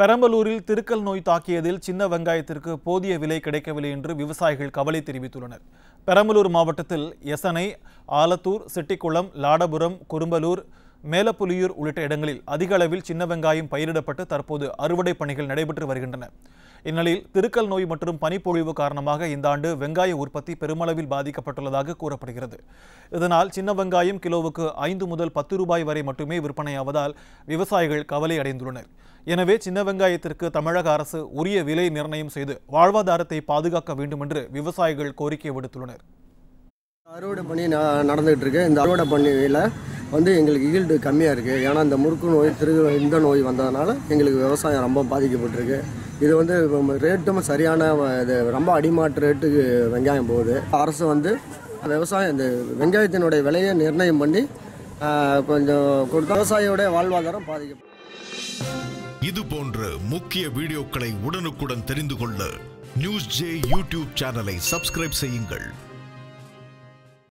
பெரம்பலூரில் திருக்கல் நோய் தாக்கியதில் சின்ன வெங்காயத்திற்கு போதிய விலை கிடைக்கவில்லை என்று விவசாயிகள் கவலை தெரிவித்துள்ளனர். பெரம்பலூர் மாவட்டத்தில் எசனை ஆலத்தூர் செட்டிக்குளம் லாடபுரம் குறும்பலூர் மேலப்புலியூர் உள்ளிட்ட இடங்களில் அதிக அளவில் சின்ன வெங்காயம் பயிரிடப்பட்டு தற்போது அறுவடை பணிகள் நடைபெற்று வருகின்றன. இந்நிலையில் திருக்கல் நோய் மற்றும் பனிப்பொழிவு காரணமாக இந்த ஆண்டு வெங்காய உற்பத்தி பெருமளவில் பாதிக்கப்பட்டுள்ளதாக கூறப்படுகிறது. இதனால் சின்ன வெங்காயம் கிலோவுக்கு ஐந்து முதல் பத்து ரூபாய் வரை மட்டுமே விற்பனையாவதால் விவசாயிகள் கவலை அடைந்துள்ளனர். எனவே சின்ன வெங்காயத்திற்கு தமிழக அரசு உரிய விலை நிர்ணயம் செய்து வாழ்வாதாரத்தை பாதுகாக்க வேண்டும் என்று விவசாயிகள் கோரிக்கை விடுத்துள்ளனர். அறுவடை பண்ணி நடந்துகிட்டு இருக்கு. இந்த அறுவடை பண்ணியில் வந்து எங்களுக்கு ஈல்டு கம்மியாக இருக்குது ஏன்னா இந்த முறுக்கு நோய் திரு இந்த நோய் வந்ததுனால எங்களுக்கு விவசாயம் ரொம்ப பாதிக்கப்பட்டிருக்கு. இது வந்து ரேட்டும் சரியான இது ரொம்ப அடிமாட்டு ரேட்டுக்கு வெங்காயம் போகுது. அரசு வந்து விவசாயம் இந்த வெங்காயத்தினுடைய விலையை நிர்ணயம் பண்ணி கொஞ்சம் கொடுத்த விவசாயியோடைய வாழ்வாதாரம் பாதிக்கப்படும் இது போன்ற முக்கிய வீடியோக்களை உடனுக்குடன் தெரிந்து கொள்ள நியூஸ் ஜே யூடியூப் சேனலை சப்ஸ்கிரைப் செய்யுங்கள்.